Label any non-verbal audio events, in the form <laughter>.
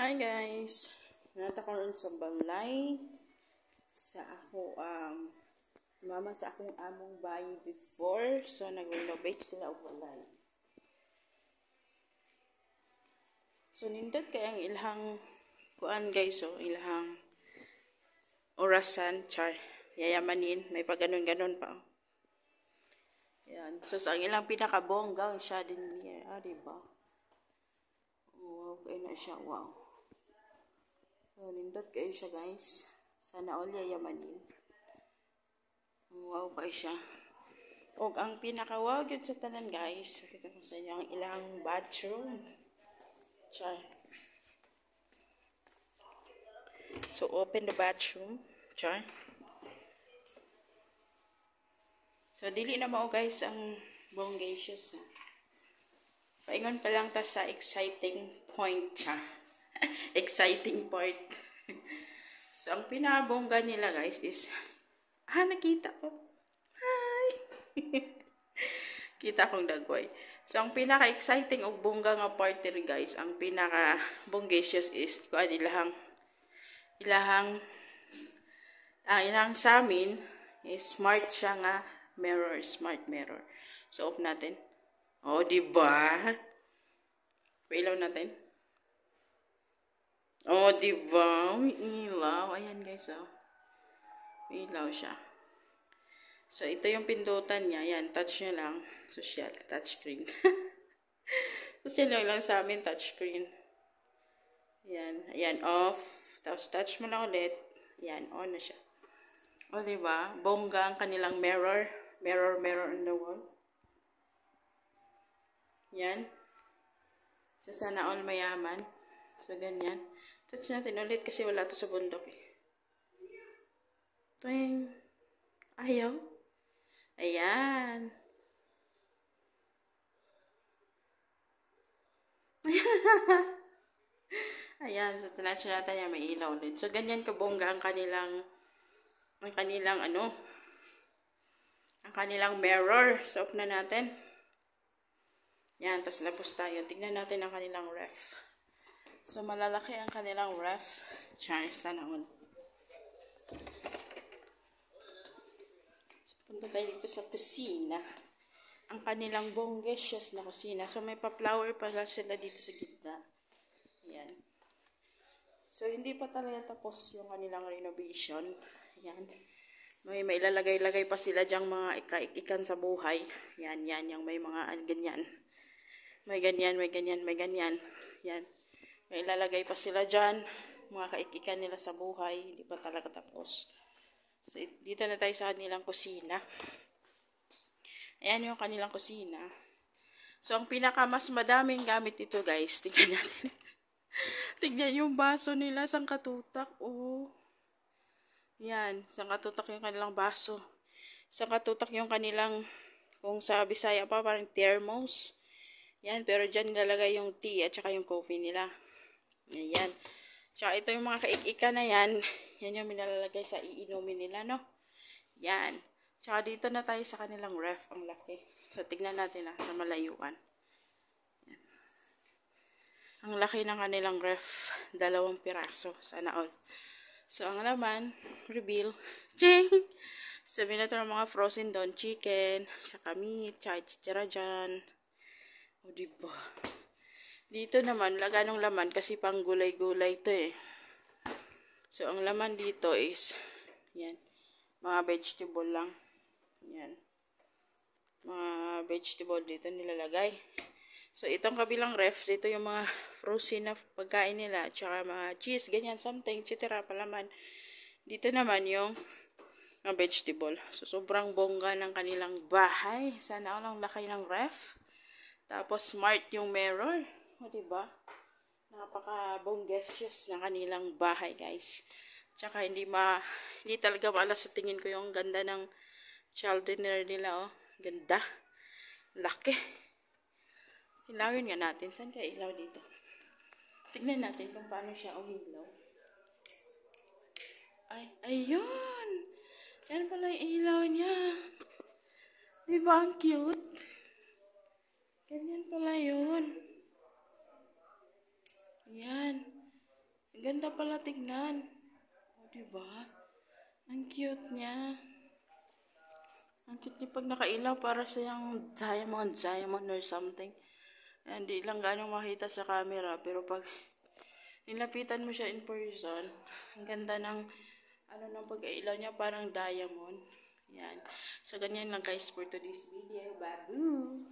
Hi guys! Nata ko rin sa balay sa ako um, mama sa akong among bayi before so nag-renovate sila og balay. So nindot kay ang ilhang kuan guys so ilhang orasan char yayamanin may paganon-ganon pa. oh. Yan. So sa ang ilang pinakabonggang siya din niya, ah, diba? Wow, kaya na siya. Wow. So, nindot kayo siya, guys. Sana all yayamanin. Wow, kaya siya. O, ang pinaka-wow yun sa tanan, guys. Kita ko sa inyo ang ilang bathroom. Char. So, open the bathroom. Char. So, dili na mao guys ang bongacious. Ha? Paingon pa lang ta sa exciting point ha. <laughs> exciting part. <laughs> so, ang pinabongga nila guys is, ah, nakita ko. Hi! <laughs> Kita kong dagway. So, ang pinaka-exciting o bongga nga part rin guys, ang pinaka-bongacious is, kuan ilahang, ilahang, ang ilang sa amin, is smart siya nga mirror, smart mirror. So, off natin. Oh, di ba? Pailaw natin. Oh, di ba? May ilaw. Ayan, guys, oh. May ilaw siya. So, ito yung pindutan niya. Ayan, touch nyo lang. Social, touchscreen. <laughs> Social lang lang sa amin, touchscreen. Ayan, ayan, off. Tapos, touch mo lang ulit. Ayan, on na siya. O, diba? Bongga ang kanilang mirror. Mirror, mirror on the wall. Yan. So, sana all mayaman. So, ganyan. Touch natin ulit kasi wala to sa bundok eh. Tuwing. Ayaw. Ayan. <laughs> Ayan. So, tinatch natin yan. May ilaw ulit. So, ganyan kabongga ang kanilang ang kanilang ano ang kanilang mirror. So, off na natin. Yan, tapos labos tayo. Tignan natin ang kanilang ref. So, malalaki ang kanilang ref. Char, sana all. So, punta tayo dito sa kusina. Ang kanilang bongacious na kusina. So, may pa-flower pa sila dito sa gitna. Yan. So, hindi pa talaga tapos yung kanilang renovation. Yan. May may ilalagay-lagay pa sila diyang mga ikan sa buhay. Yan, yan, yung may mga ganyan. May ganyan, may ganyan, may ganyan. Yan. May ilalagay pa sila dyan. Mga kaikikan nila sa buhay. Hindi pa talaga tapos. So, dito na tayo sa kanilang kusina. Ayan yung kanilang kusina. So, ang pinaka mas madaming gamit ito, guys. Tignan natin. <laughs> Tignan yung baso nila, sang katutak. Oh. Yan, sang katutak yung kanilang baso. Sang katutak yung kanilang, kung sa Bisaya pa, parang thermos. Yan, pero dyan nilalagay yung tea at saka yung coffee nila. Ayan. Tsaka ito yung mga kaikika na yan. Yan yung nilalagay sa iinumin nila, no? Yan. Tsaka dito na tayo sa kanilang ref. Ang laki. So, tignan natin na sa malayuan. Yan. Ang laki ng kanilang ref. Dalawang piraso. Sana all. So, ang laman, reveal, ching! Sabi na ito ng mga frozen don chicken, saka meat, tsaka chichira dyan. O, diba? Dito naman, laganong laman kasi pang gulay-gulay to eh. So, ang laman dito is, yan, mga vegetable lang. Yan. Mga vegetable dito nilalagay. So, itong kabilang ref, dito yung mga frozen na pagkain nila, tsaka mga cheese, ganyan, something, etc. palaman. Dito naman yung mga vegetable. So, sobrang bongga ng kanilang bahay. Sana lang lakay ng ref. Tapos, smart yung mirror. O, diba? Napaka-bongacious ng kanilang bahay, guys. Tsaka, hindi ma, hindi talaga maalas sa tingin ko yung ganda ng child dinner nila, oh. Ganda. Laki. Ilawin nga natin. Saan kaya ilaw dito? Tignan natin kung paano siya umilaw. Ay, ayun! Yan pala yung ilaw niya. Di ba ang cute? Ganyan pala yun. Yan. Ang ganda pala tignan. O, diba? Ang cute niya. Ang cute niya pag nakailaw para siyang diamond, diamond or something. Hindi lang gano'ng makita sa camera. Pero pag nilapitan mo siya in person, ang ganda ng ano ng pag-ilaw niya parang diamond. Yan. So, ganyan lang guys for today's video. Babu!